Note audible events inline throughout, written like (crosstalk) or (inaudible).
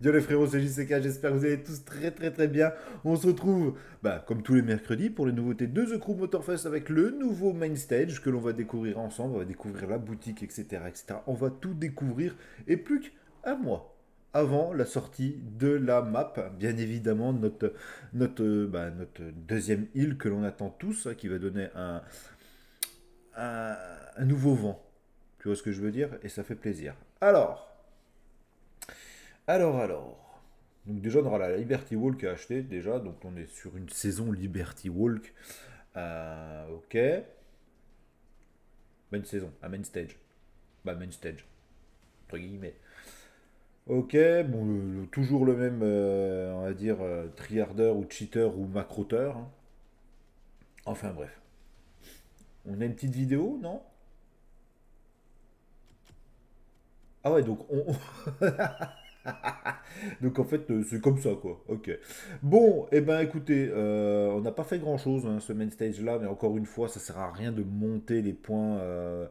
Yo les frérots, c'est JCK, j'espère que vous allez tous très très très bien. On se retrouve, bah, comme tous les mercredis, pour les nouveautés de The Crew Motorfest avec le nouveau main stage que l'on va découvrir ensemble. On va découvrir la boutique, etc. etc. On va tout découvrir et plus qu'un mois avant la sortie de la map, bien évidemment, notre, notre, bah, notre deuxième île que l'on attend tous, qui va donner un, un, un nouveau vent. Tu vois ce que je veux dire? Et ça fait plaisir. Alors, alors, alors. Donc déjà, on aura la Liberty Walk à acheter déjà. Donc on est sur une saison Liberty Walk. Euh, ok. Main saison, à main stage. Bah main stage. Entre guillemets. Ok, bon, toujours le même, euh, on va dire, euh, triardeur ou cheater ou macroteur. Hein. Enfin bref. On a une petite vidéo, non? Ah ouais, donc on... (laughs) (laughs) Donc en fait, euh, c'est comme ça, quoi. Ok. Bon, et eh ben écoutez, euh, on n'a pas fait grand-chose, hein, ce main stage-là, mais encore une fois, ça sert à rien de monter les points, euh,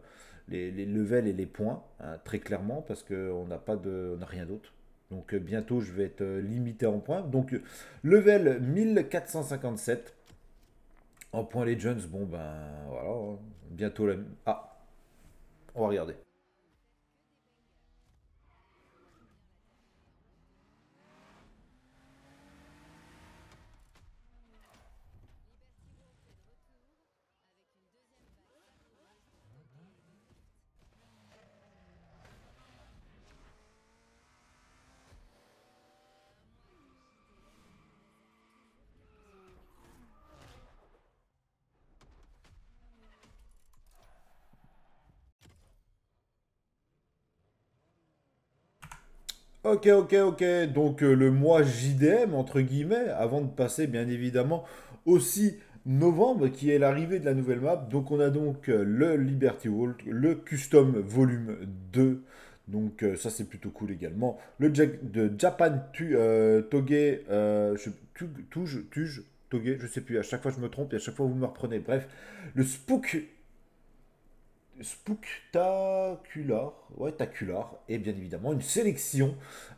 les, les, levels et les points, hein, très clairement, parce qu'on n'a pas de, on rien d'autre. Donc bientôt, je vais être limité en points. Donc level 1457. En points Legends, bon ben voilà, hein. bientôt la... Ah, on va regarder. Ok, ok, ok. Donc euh, le mois JDM, entre guillemets, avant de passer bien évidemment aussi novembre, qui est l'arrivée de la nouvelle map. Donc on a donc euh, le Liberty Walk, le Custom Volume 2. Donc euh, ça c'est plutôt cool également. Le Jack de Japan tu, Toge, je, Tuge, Tuge, Toge, je sais plus, à chaque fois je me trompe et à chaque fois vous me reprenez. Bref, le Spook Spooktacular, ouais, Tacular, et bien évidemment une sélection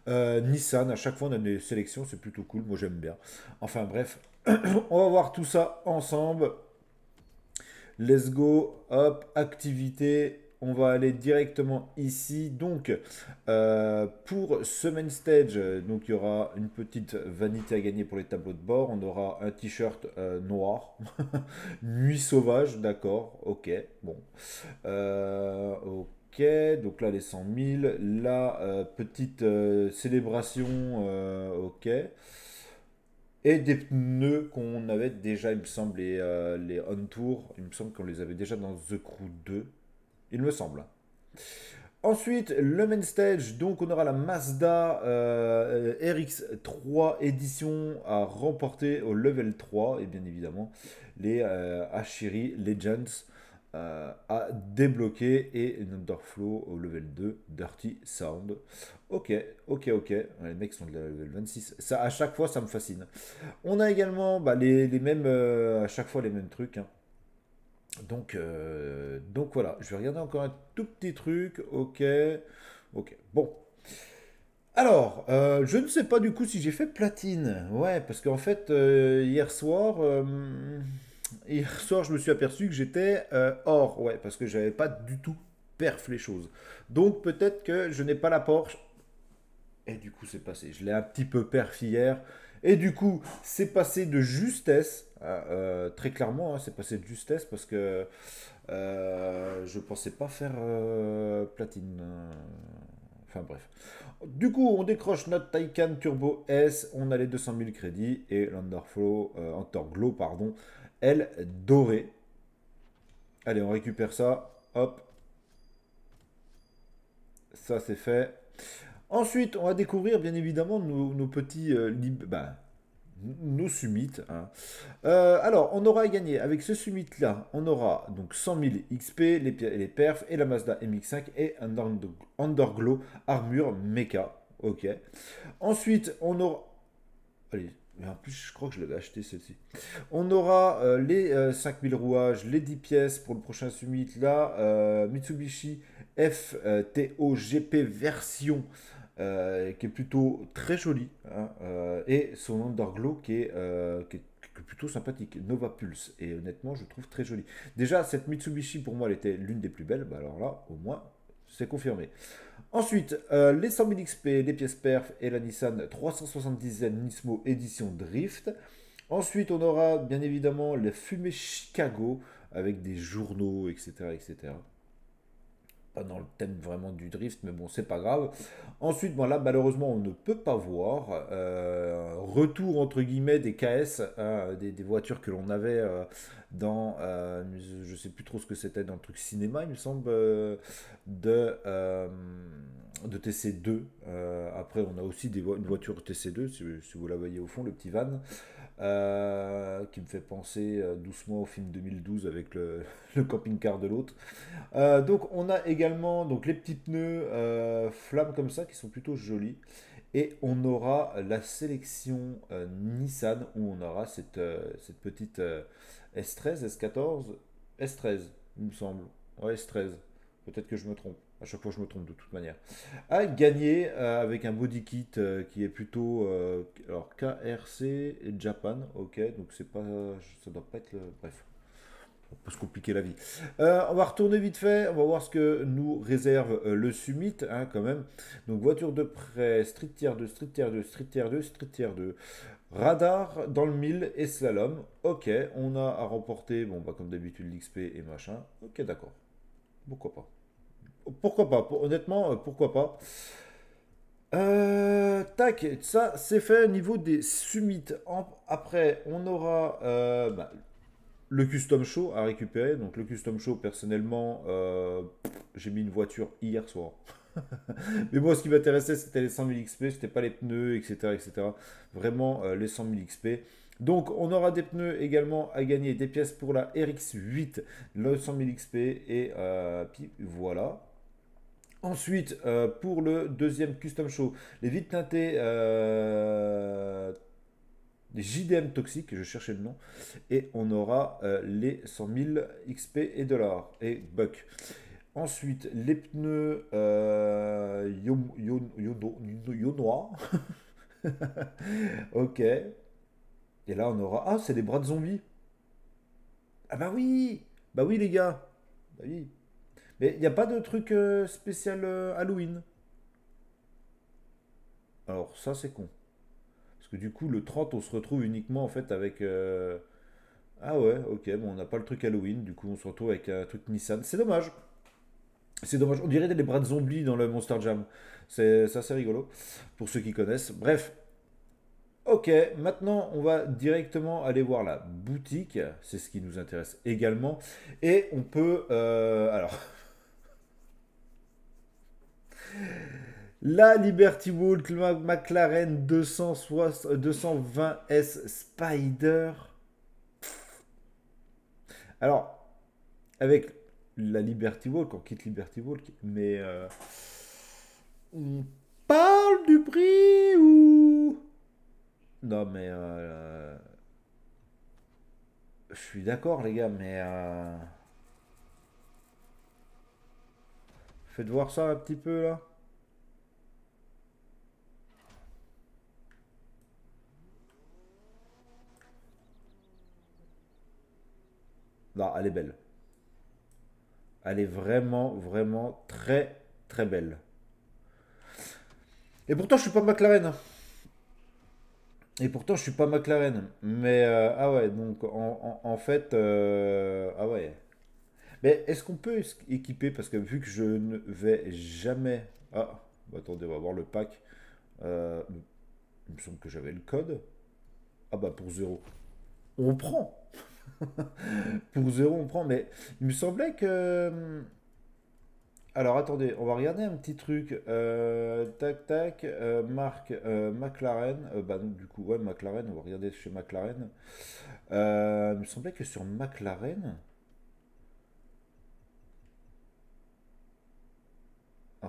euh, Nissan. À chaque fois, on a des sélections, c'est plutôt cool. Moi, j'aime bien. Enfin, bref, (clears throat) on va voir tout ça ensemble. Let's go, hop, activité, on va aller directement ici. Donc, euh, pour ce main stage, donc il y aura une petite vanité à gagner pour les tableaux de bord. On aura un t-shirt euh, noir. (laughs) Nuit sauvage, d'accord. Ok, bon. Euh, ok, donc là les 100 000. La petite célébration, ok. Et des pneus qu'on avait déjà, il me semble, les, les on-tour. Il me semble qu'on les avait déjà dans The Crew 2 il me semble. Ensuite, le main stage, donc on aura la Mazda euh, RX3 édition à remporter au level 3 et bien évidemment les euh, Ashiri Legends euh, à débloquer et Underflow au level 2 Dirty Sound. Ok, ok, ok. Les mecs sont de level 26. Ça, à chaque fois, ça me fascine. On a également bah, les, mêmes, à chaque fois les mêmes trucs. Hein. Donc, euh, donc voilà, je vais regarder encore un tout petit truc. Ok, ok, bon. Alors, euh, je ne sais pas du coup si j'ai fait platine. Ouais, parce qu'en fait, euh, hier soir, hier soir, je me suis aperçu que j'étais or. Ouais, parce que j'avais pas du tout perf les choses. Donc peut-être que je n'ai pas la Porsche. Et du coup, c'est passé. Je l'ai un petit peu perf hier. Et du coup, c'est passé de justesse, euh, très clairement, hein, c'est passé de justesse parce que euh, je pensais pas faire euh, platine. Enfin bref. Du coup, on décroche notre Taycan Turbo S, on a les 200 000 crédits et l'Underflow, Underglow, pardon, elle dorée. Allez, on récupère ça. Hop. Ça, c'est fait. Ensuite, on va découvrir bien évidemment nos, petits euh, bah, nos summits. Hein. Euh, alors, on aura à gagner avec ce summit là, on aura donc 100 000 XP, les, les perfs et la Mazda MX5 et un Underglow armure mecha. Ok. Ensuite, on aura. Allez, en plus, je crois que je l'avais acheté celle-ci. On aura euh, les 5000 rouages, les 10 pièces pour le prochain summit là. Mitsubishi FTO GP version euh, qui est plutôt très joli, hein, euh, et son Underglow qui est, euh, qui est, plutôt sympathique, Nova Pulse, et honnêtement je trouve très joli. Déjà cette Mitsubishi pour moi elle était l'une des plus belles, bah alors là au moins c'est confirmé. Ensuite, les 100 000 XP, les pièces perf et la Nissan 370 Nismo édition Drift. Ensuite, on aura bien évidemment les fumées Chicago avec des journaux, etc. etc pas dans le thème vraiment du drift, mais bon, c'est pas grave. Ensuite, bon, là, malheureusement, on ne peut pas voir. Euh, retour, entre guillemets, des KS, hein, des, voitures que l'on avait euh, dans, euh, je sais plus trop ce que c'était, dans le truc cinéma, il me semble, de, de TC2. après, on a aussi des une voiture TC2, si, si, vous la voyez au fond, le petit van. Euh, qui me fait penser euh, doucement au film 2012 avec (laughs) le, camping-car de l'autre. Euh, donc on a également donc, les petits pneus flammes comme ça qui sont plutôt jolis. Et on aura la sélection Nissan où on aura cette, cette petite S13, S14, S13 il me semble. Ouais, S13. Peut-être que je me trompe. À chaque fois, je me trompe de toute manière. À gagner euh, avec un body kit euh, qui est plutôt euh, alors KRC Japan. Ok, donc c'est pas, ça doit pas être le. Bref, on peut se compliquer la vie. on va retourner vite fait. On va voir ce que nous réserve le Summit, hein, quand même. Donc voiture de près, Street Tier 2, Street Tier 2, Street Tier 2, Street Tier 2. Radar dans le 1000 et slalom. Ok, on a à remporter, bon, bah, comme d'habitude, l'XP et machin. Ok, d'accord. Pourquoi pas pourquoi pas Honnêtement, euh, pourquoi pas euh, tac, ça c'est fait au niveau des summits. après, on aura euh, bah, le custom show à récupérer. Donc le custom show, personnellement, j'ai mis une voiture hier soir. (laughs) Mais moi, ce qui m'intéressait, c'était les 100 000 XP, c'était pas les pneus, etc. etc. Vraiment, les 100 000 XP. Donc, on aura des pneus également à gagner, des pièces pour la RX8, le 100 000 XP, et puis voilà. Ensuite, euh, pour le deuxième custom show, les vides teintées euh, les JDM toxiques, je cherchais le nom, et on aura euh, les 100 000 XP et dollars et bucks. Ensuite, les pneus euh, Yonois. (laughs) ok. Et là, on aura. Ah, c'est des bras de zombies. Ah bah oui Bah oui, les gars Bah oui mais il n'y a pas de truc euh, spécial euh, Halloween. Alors ça c'est con. Parce que du coup le 30 on se retrouve uniquement en fait avec... Euh, ah ouais, ok, bon on n'a pas le truc Halloween, du coup on se retrouve avec un truc Nissan. C'est dommage. C'est dommage. On dirait des bras de zombies dans le Monster Jam. C'est assez rigolo pour ceux qui connaissent. Bref. Ok, maintenant on va directement aller voir la boutique. C'est ce qui nous intéresse également. Et on peut... alors... La Liberty Walk McLaren 220S Spider. Alors, avec la Liberty Walk, on quitte Liberty Walk, mais euh, on parle du prix ou? Non, mais. Euh, je suis d'accord, les gars, mais. Euh, Faites voir ça un petit peu là. Non, elle est belle. Elle est vraiment, vraiment très, très belle. Et pourtant, je suis pas McLaren. Et pourtant, je suis pas McLaren. Mais, euh, ah ouais, donc, en, fait, euh, ah. Mais est-ce qu'on peut équiper, parce que vu que je ne vais jamais... Ah, bah, attendez, on va voir le pack. Euh, il me semble que j'avais le code. Ah bah pour zéro. On prend (laughs) Pour zéro, on prend. Mais il me semblait que... Alors attendez, on va regarder un petit truc. Euh, tac, tac. Euh, McLaren. bah, du coup, ouais, McLaren. On va regarder chez McLaren. il me semblait que sur McLaren...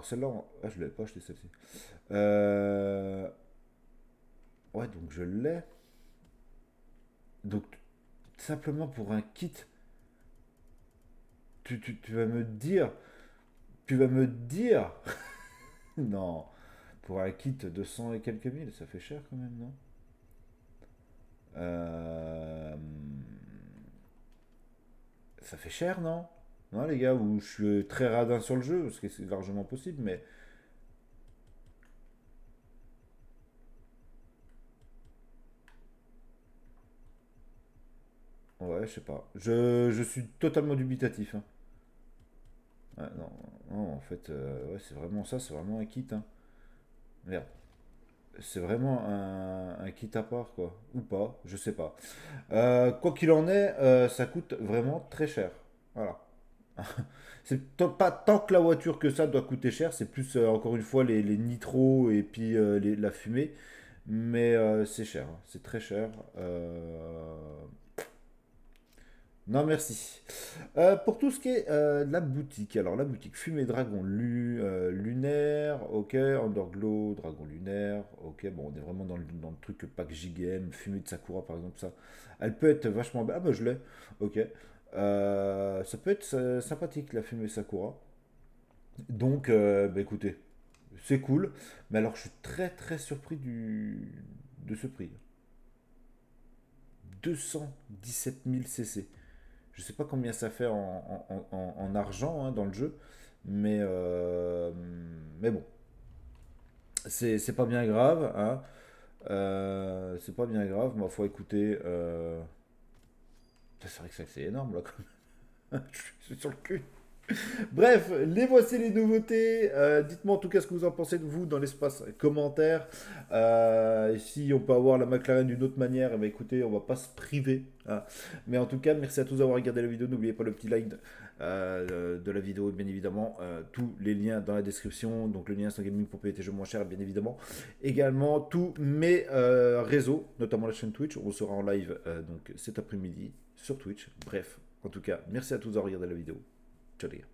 Alors celle-là, ah, je ne l'avais pas acheté celle-ci. Euh, ouais, donc je l'ai. Donc, simplement pour un kit, tu, tu, vas me dire, tu vas me dire, (laughs) non, pour un kit de 100 et quelques mille, ça fait cher quand même, non? Euh, Ça fait cher, non? Non, les gars, où je suis très radin sur le jeu, parce que c'est largement possible, mais... Ouais, je sais pas. Je, je suis totalement dubitatif. hein. Non, en fait, euh, ouais, c'est vraiment ça, c'est vraiment un kit. hein. Merde. C'est vraiment un, un kit à part, quoi. Ou pas, je sais pas. Euh, quoi qu'il en est, euh, ça coûte vraiment très cher. Voilà. (laughs) C'est pas tant que la voiture que ça doit coûter cher, c'est plus euh, encore une fois les, les nitros et puis euh, la fumée. Mais euh, c'est cher, hein. c'est très cher. Non, merci. Pour tout ce qui est la boutique, alors la boutique Fumée Dragon lu, lunaire, ok, Underglow, Dragon lunaire, ok, bon, on est vraiment dans le, dans le truc pack JGM, Fumée de Sakura par exemple, ça. Elle peut être vachement. Ah bah je l'ai, ok. Euh, ça peut être sympathique la Fumée Sakura. Donc, euh, bah écoutez, c'est cool, mais alors je suis très très surpris du, de ce prix. 217 000 CC. Je sais pas combien ça fait en, en- en- en argent hein, dans le jeu, mais, euh, mais bon, c'est pas bien grave. Hein. C'est pas bien grave, mais faut écouter. C'est vrai que c'est énorme là quand même. (laughs) Je suis sur le cul. (laughs) Bref, les voici les nouveautés. Euh, dites-moi en tout cas ce que vous en pensez de vous dans l'espace commentaire. Euh, si on peut avoir la McLaren d'une autre manière, eh bien, écoutez, on va pas se priver. hein. Mais en tout cas, merci à tous d'avoir regardé la vidéo. N'oubliez pas le petit like euh, de la vidéo, bien évidemment. Euh, tous les liens dans la description. Donc le lien Instant Gaming pour payer tes jeux moins chers, bien évidemment. Également tous mes euh, réseaux, notamment la chaîne Twitch. On sera en live euh, donc cet après-midi sur Twitch. Bref, en tout cas, merci à tous d'avoir regardé la vidéo. Ciao les gars.